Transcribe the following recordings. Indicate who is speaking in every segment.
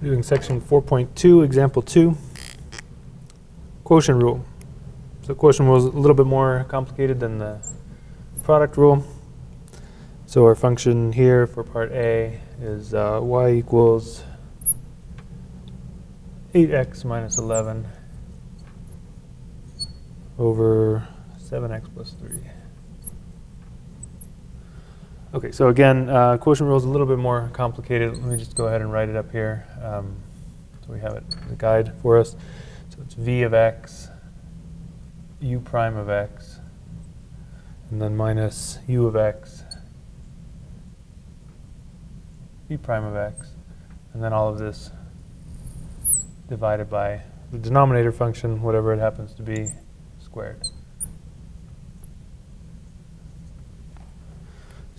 Speaker 1: Doing section 4.2, example 2, quotient rule. So quotient rule is a little bit more complicated than the product rule. So our function here for part A is uh, y equals 8x minus 11 over 7x plus 3. Okay, so again, uh, quotient rule is a little bit more complicated. Let me just go ahead and write it up here. Um, so we have it, the guide for us. So it's v of x, u prime of x, and then minus u of x, v prime of x, and then all of this divided by the denominator function, whatever it happens to be, squared.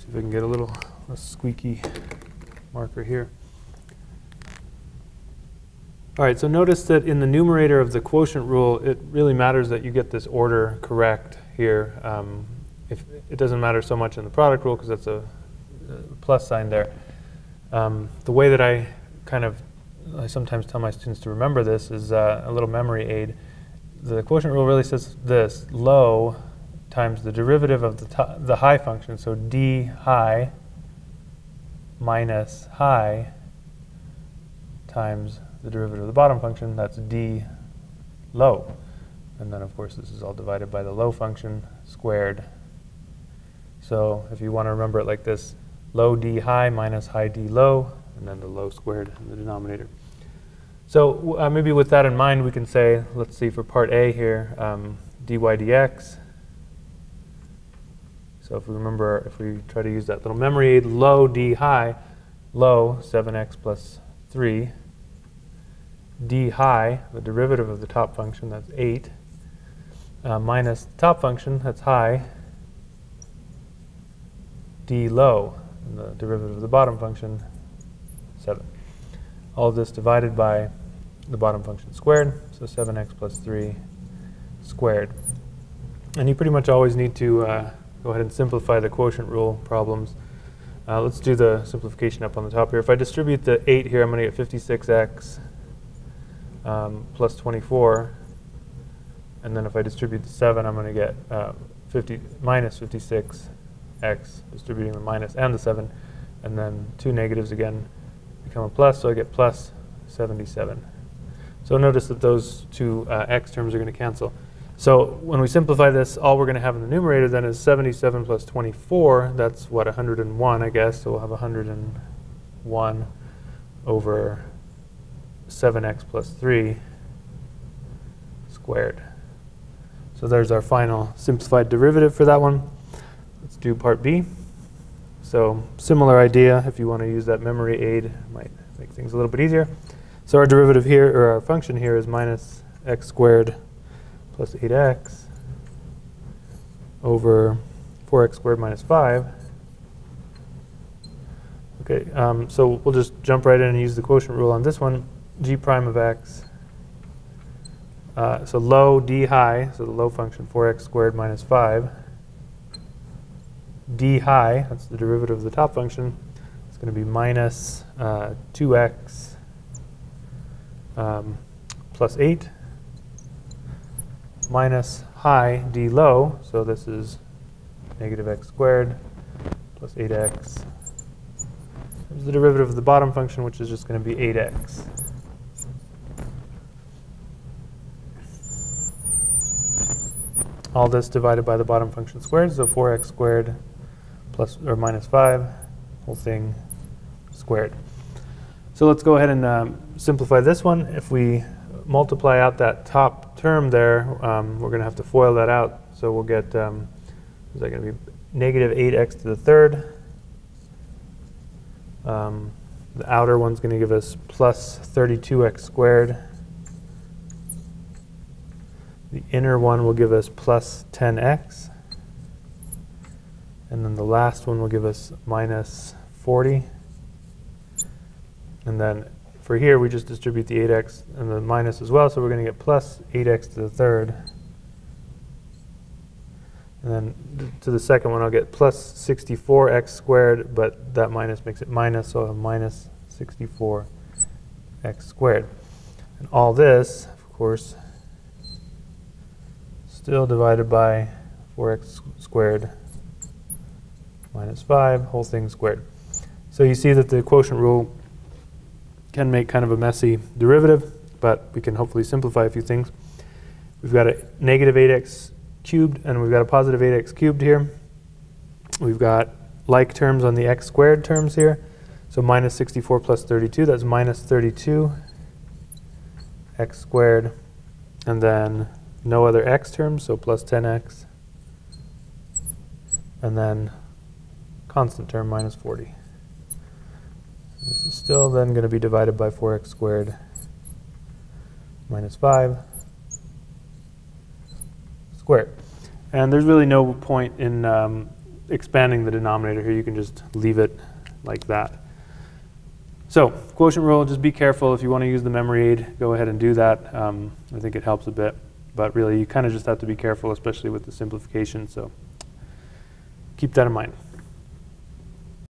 Speaker 1: If I can get a little squeaky marker here. All right, so notice that in the numerator of the quotient rule, it really matters that you get this order correct here. Um, if it doesn't matter so much in the product rule because that's a, a, plus sign there. Um, the way that I kind of, I sometimes tell my students to remember this is uh, a little memory aid. The quotient rule really says this, low times the derivative of the, the high function, so d high minus high times the derivative of the bottom function, that's d low. And then, of course, this is all divided by the low function squared. So if you want to remember it like this, low d high minus high d low, and then the low squared in the denominator. So uh, maybe with that in mind, we can say, let's see, for part A here, um, dy dx so if we remember, if we try to use that little memory aid, low d high, low 7x plus 3, d high, the derivative of the top function, that's 8, uh, minus the top function, that's high, d low, and the derivative of the bottom function, 7. All of this divided by the bottom function squared, so 7x plus 3 squared. And you pretty much always need to uh, go ahead and simplify the quotient rule problems. Uh, let's do the simplification up on the top here. If I distribute the 8 here, I'm going to get 56x um, plus 24. And then if I distribute the 7, I'm going to get uh, 50 minus 56x, distributing the minus and the 7. And then two negatives again become a plus, so I get plus 77. So notice that those two uh, x terms are going to cancel. So when we simplify this, all we're going to have in the numerator then is 77 plus 24. That's what, 101, I guess. So we'll have 101 over 7x plus 3 squared. So there's our final simplified derivative for that one. Let's do part B. So similar idea, if you want to use that memory aid, might make things a little bit easier. So our derivative here, or our function here is minus x squared plus 8x over 4x squared minus 5. Okay, um, so we'll just jump right in and use the quotient rule on this one. g prime of x. Uh, so low d high, so the low function 4x squared minus 5. d high, that's the derivative of the top function, it's going to be minus uh, 2x um, plus 8 minus high d low, so this is negative x squared plus 8x. There's the derivative of the bottom function, which is just going to be 8x. All this divided by the bottom function squared, so 4x squared plus or minus 5, whole thing squared. So let's go ahead and um, simplify this one. If we multiply out that top term there, um, we're going to have to FOIL that out. So we'll get, um, is that going to be negative 8x to the third? Um, the outer one's going to give us plus 32x squared. The inner one will give us plus 10x. And then the last one will give us minus 40. And then for here, we just distribute the 8x and the minus as well, so we're going to get plus 8x to the third. And then to the second one, I'll get plus 64x squared, but that minus makes it minus, so I'll have minus 64x x squared. And all this, of course, still divided by 4x squared minus 5, whole thing squared. So you see that the quotient rule can make kind of a messy derivative, but we can hopefully simplify a few things. We've got a negative 8x cubed, and we've got a positive 8x cubed here. We've got like terms on the x squared terms here. So minus 64 plus 32, that's minus 32 x squared. And then no other x terms, so plus 10x. And then constant term minus 40. This is still then going to be divided by 4x squared minus 5 squared. And there's really no point in um, expanding the denominator here. You can just leave it like that. So quotient rule, just be careful. If you want to use the memory aid, go ahead and do that. Um, I think it helps a bit. But really, you kind of just have to be careful, especially with the simplification. So keep that in mind.